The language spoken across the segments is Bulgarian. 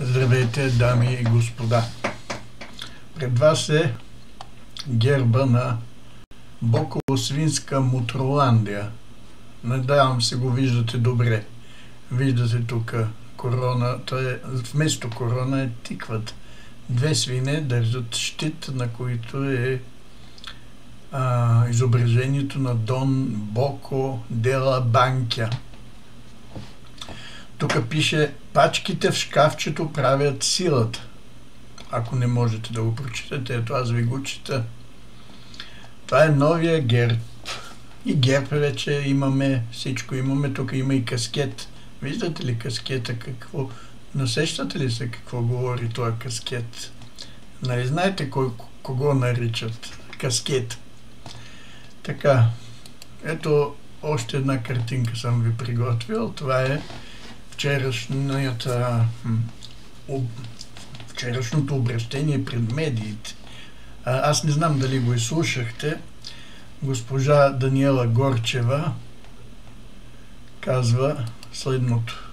Здравейте, дами и господа! Пред вас е герба на Боково-свинска Мутроландия. Надявам се го виждате добре. Виждате тук корона, е, вместо корона е тикват. Две свине държат щит, на които е а, изображението на Дон Боко Дела Банкя. Тук пише пачките в шкафчето правят силата. Ако не можете да го прочитате, ето аз ви го чета. Това е новия герб. И герб вече имаме всичко. Имаме тук, има и каскет. Виждате ли каскета какво? Насещате ли се какво говори този каскет? Нали знаете кой, кого наричат? Каскет. Така, ето още една картинка съм ви приготвил. Това е вчерашната, вчерашното обращение пред медиите. Аз не знам дали го изслушахте. Госпожа Даниела Горчева казва следното.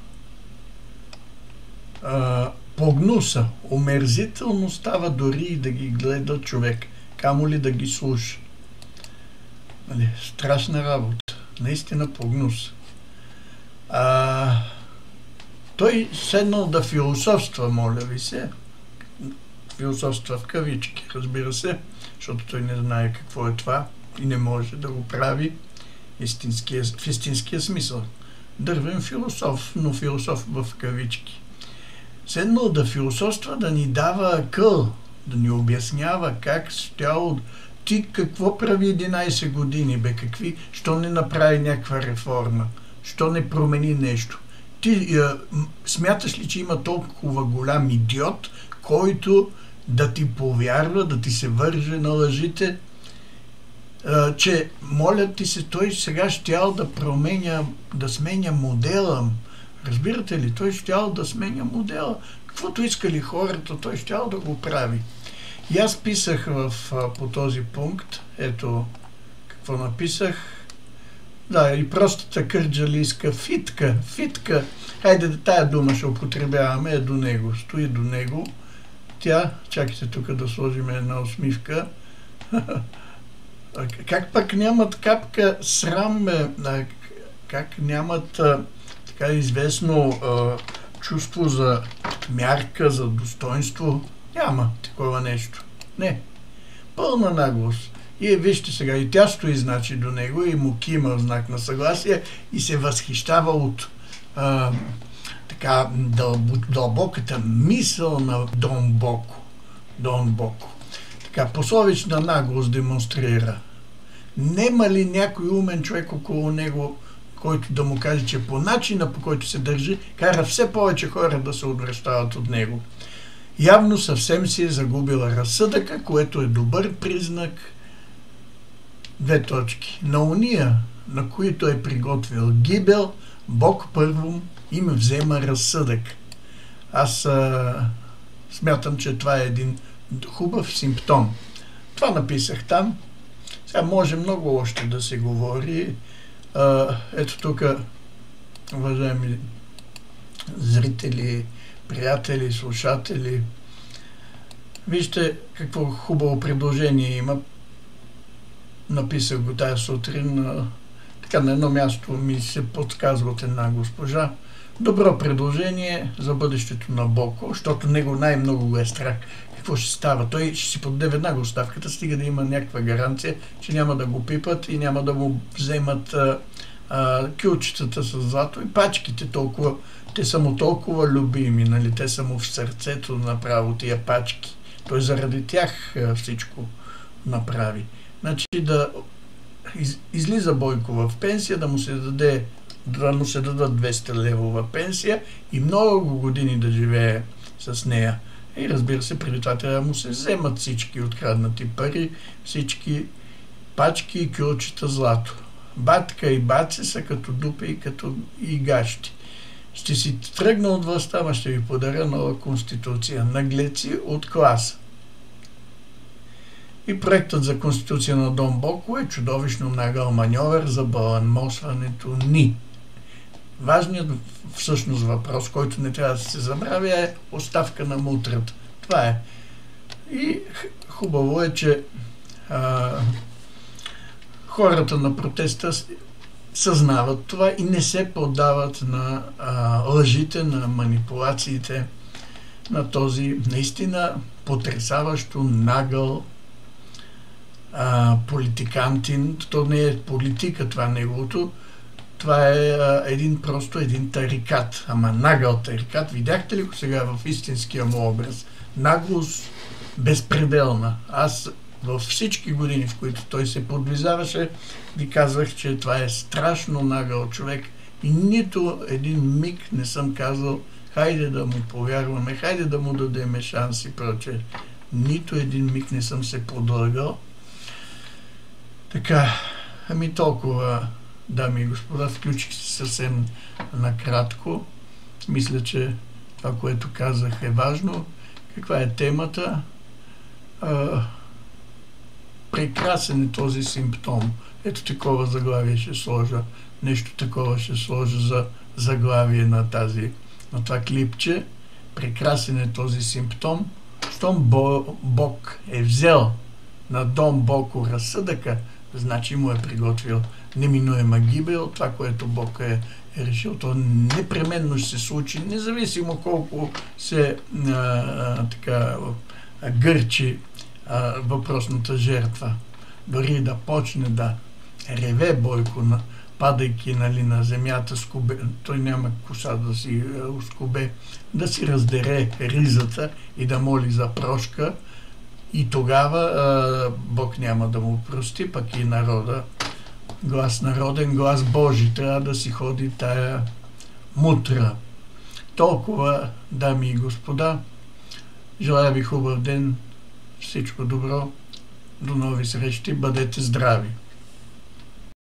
Погнуса, омерзително става дори и да ги гледа човек, камо ли да ги слуша. Нали, страшна работа. Наистина погнус. А, той седнал да философства, моля ви се. Философства в кавички, разбира се, защото той не знае какво е това и не може да го прави истинския, в истинския смисъл. Дървен философ, но философ в кавички. Седнал да философства, да ни дава къл, да ни обяснява как стоял ти какво прави 11 години, бе, какви, що не направи някаква реформа, що не промени нещо. Ти е, смяташ ли, че има толкова голям идиот, който да ти повярва, да ти се върже на лъжите, е, че моля ти се, той сега щял да променя, да сменя модела. Разбирате ли? Той щял да сменя модела. Каквото искали хората, той щял да го прави. И аз писах в, по този пункт, ето какво написах. Да, и простата кърджалийска фитка, фитка, хайде тая дума ще употребяваме, е до него, стои до него. Тя, чакайте тук да сложим една усмивка. как пък нямат капка срам, как нямат така известно чувство за мярка, за достоинство, няма такова нещо. Не. Пълна наглост. И е, вижте сега, и тя стои значи до него и му кима в знак на съгласие и се възхищава от а, така дълбоката мисъл на Дон Боко. Дон Боко. Така, пословична наглост демонстрира. Нема ли някой умен човек около него, който да му каже, че по начина по който се държи, кара все повече хора да се отвръщават от него. Явно съвсем си е загубила разсъдъка, което е добър признак. Две точки. На уния, на които е приготвил гибел, Бог първо им взема разсъдък. Аз а, смятам, че това е един хубав симптом. Това написах там. Сега може много още да се говори. А, ето тук, уважаеми зрители, приятели, слушатели, вижте какво хубаво предложение има. Написах го тая сутрин. Така на едно място ми се подсказва от една госпожа. Добро предложение за бъдещето на Боко, защото него най-много го е страх. Какво ще става? Той ще си подаде веднага оставката, стига да има някаква гаранция, че няма да го пипат и няма да му вземат а, а, кюлчетата с злато и пачките толкова те са му толкова любими, нали? те са му в сърцето направо тия пачки. Той заради тях всичко направи. Значи да из, излиза Бойко в пенсия, да му се даде да му се дадат 200 левова пенсия и много години да живее с нея. И разбира се, преди това трябва да му се вземат всички откраднати пари, всички пачки и кюлчета злато. Батка и баци са като дупе и като и гащи. Ще си тръгна от властта, ще ви подаря нова конституция. Наглеци от класа. И проектът за конституция на Дон Боко е чудовищно нагъл маньовер за баланмосването ни. важният всъщност въпрос, който не трябва да се забравя е оставка на мутрата. Това е. И хубаво е, че а, хората на протеста съзнават това и не се поддават на а, лъжите, на манипулациите на този наистина потрясаващо нагъл а, политикантин. То не е политика това неговото, това е а, един просто един тарикат, ама нагъл тарикат. Видяхте ли го сега в истинския му образ? Наглост безпределна. Аз във всички години, в които той се подвизаваше, ви казвах, че това е страшно нагъл човек и нито един миг не съм казал, хайде да му повярваме, хайде да му дадеме шанс и прочее. Нито един миг не съм се подлъгал. Така, ами толкова, дами и господа, включих се съвсем накратко. Мисля, че това, което казах е важно. Каква е темата? А, прекрасен е този симптом. Ето такова заглавие ще сложа. Нещо такова ще сложа за заглавие на, тази, на това клипче. Прекрасен е този симптом. Щом Бог е взел на Дом Боко разсъдъка, значи му е приготвил неминуема гибел. Това, което Бог е, е решил, то непременно ще се случи, независимо колко се а, а, така, гърчи а, въпросната жертва. Дори да почне да реве Бойко, на, падайки нали, на земята, скубе, той няма коса да си скубе, да си раздере ризата и да моли за прошка, и тогава а, Бог няма да му прости, пък и народа, глас народен, глас Божи, трябва да си ходи тая мутра. Толкова, дами и господа, желая ви хубав ден, всичко добро, до нови срещи, бъдете здрави!